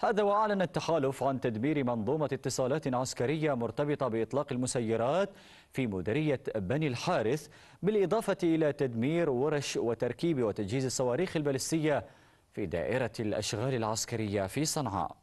هذا وأعلن التحالف عن تدمير منظومة اتصالات عسكرية مرتبطة بإطلاق المسيرات في مديرية بني الحارث بالإضافة إلى تدمير ورش وتركيب وتجهيز الصواريخ البالستية في دائرة الأشغال العسكرية في صنعاء.